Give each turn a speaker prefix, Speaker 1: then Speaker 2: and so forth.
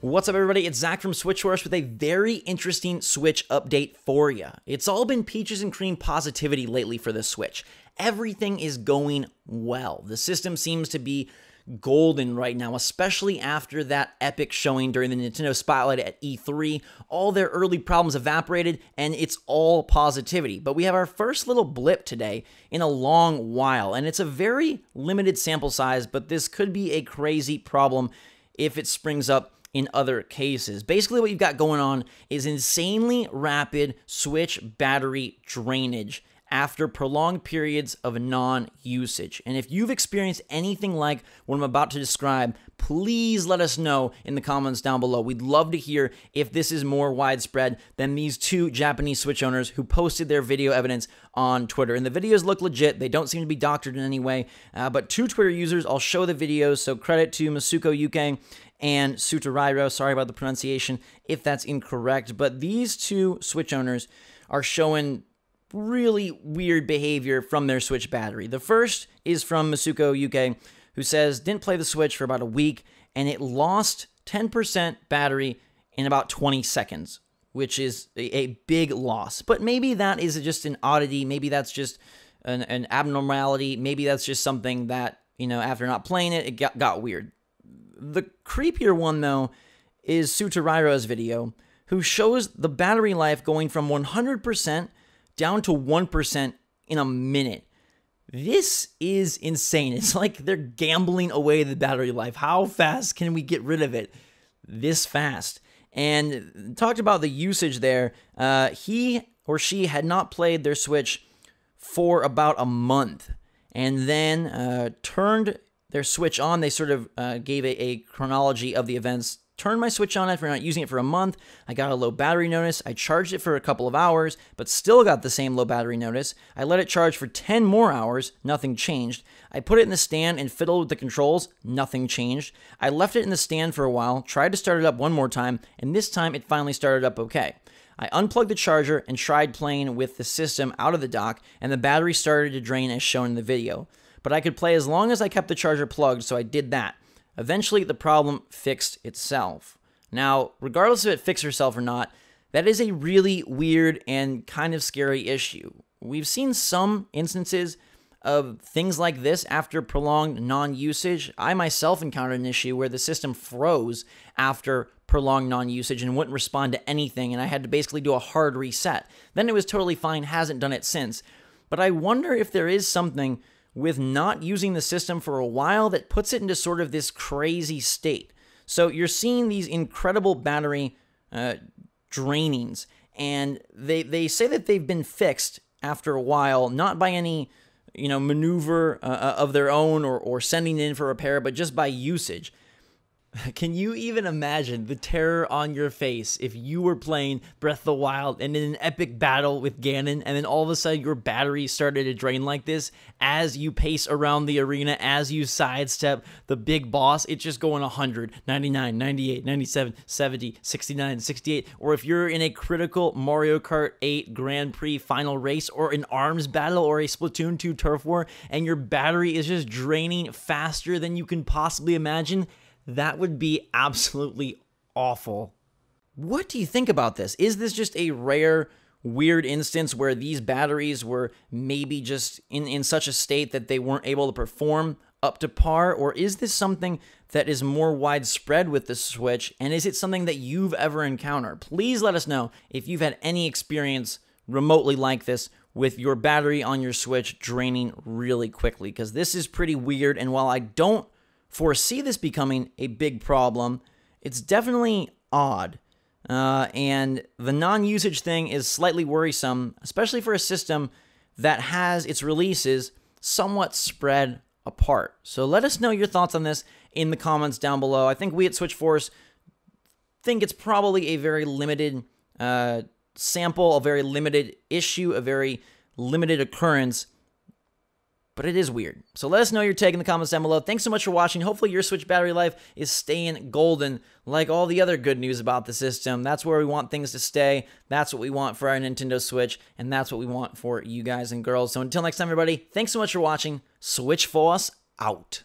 Speaker 1: What's up, everybody? It's Zach from SwitchForce with a very interesting Switch update for you. It's all been peaches and cream positivity lately for the Switch. Everything is going well. The system seems to be golden right now, especially after that epic showing during the Nintendo Spotlight at E3. All their early problems evaporated, and it's all positivity. But we have our first little blip today in a long while, and it's a very limited sample size, but this could be a crazy problem if it springs up in other cases. Basically, what you've got going on is insanely rapid switch battery drainage after prolonged periods of non usage. And if you've experienced anything like what I'm about to describe, please let us know in the comments down below. We'd love to hear if this is more widespread than these two Japanese Switch owners who posted their video evidence on Twitter. And the videos look legit, they don't seem to be doctored in any way. Uh, but two Twitter users, I'll show the videos. So credit to Masuko Yuke and Sutarairo. Sorry about the pronunciation if that's incorrect. But these two Switch owners are showing really weird behavior from their Switch battery. The first is from Masuko UK, who says didn't play the Switch for about a week and it lost 10% battery in about 20 seconds, which is a, big loss. But maybe that is just an oddity. Maybe that's just an, an abnormality. Maybe that's just something that, you know, after not playing it, it got, got weird. The creepier one, though, is Sutarairo's video, who shows the battery life going from 100% down to 1% in a minute. This is insane. It's like they're gambling away the battery life. How fast can we get rid of it this fast? And talked about the usage there. Uh, he or she had not played their Switch for about a month and then uh, turned their Switch on. They sort of uh, gave a, a chronology of the events turned my Switch on after not using it for a month. I got a low battery notice. I charged it for a couple of hours, but still got the same low battery notice. I let it charge for 10 more hours. Nothing changed. I put it in the stand and fiddled with the controls. Nothing changed. I left it in the stand for a while, tried to start it up one more time, and this time it finally started up okay. I unplugged the charger and tried playing with the system out of the dock, and the battery started to drain as shown in the video. But I could play as long as I kept the charger plugged, so I did that. Eventually, the problem fixed itself. Now, regardless of it fixed itself or not, that is a really weird and kind of scary issue. We've seen some instances of things like this after prolonged non usage. I myself encountered an issue where the system froze after prolonged non usage and wouldn't respond to anything, and I had to basically do a hard reset. Then it was totally fine, hasn't done it since. But I wonder if there is something with not using the system for a while that puts it into sort of this crazy state. So you're seeing these incredible battery uh, drainings, and they they say that they've been fixed after a while, not by any you know maneuver uh, uh of their own or or sending in for repair, but just by usage. Can you even imagine the terror on your face if you were playing Breath of the Wild and in an epic battle with Ganon, and then all of a sudden your battery started to drain like this as you pace around the arena, as you sidestep the big boss? It's just going 100, 99, 98, 97, 70, 69, 68. Or if you're in a critical Mario Kart 8 Grand Prix final race, or an arms battle, or a Splatoon 2 turf war, and your battery is just draining faster than you can possibly imagine that would be absolutely awful. What do you think about this? Is this just a rare, weird instance where these batteries were maybe just in, in such a state that they weren't able to perform up to par? Or is this something that is more widespread with the Switch? And is it something that you've ever encountered? Please let us know if you've had any experience remotely like this with your battery on your Switch draining really quickly, because this is pretty weird. And while I don't foresee this becoming a big problem. It's definitely odd. Uh, and the non usage thing is slightly worrisome, especially for a system that has its releases somewhat spread apart. So let us know your thoughts on this in the comments down below. I think we at SwitchForce think it's probably a very limited uh, sample, a very limited issue, a very limited occurrence but it is weird. So let us know your take in the comments down below. Thanks so much for watching. Hopefully your Switch battery life is staying golden like all the other good news about the system. That's where we want things to stay. That's what we want for our Nintendo Switch, and that's what we want for you guys and girls. So until next time, everybody, thanks so much for watching. SwitchForce out.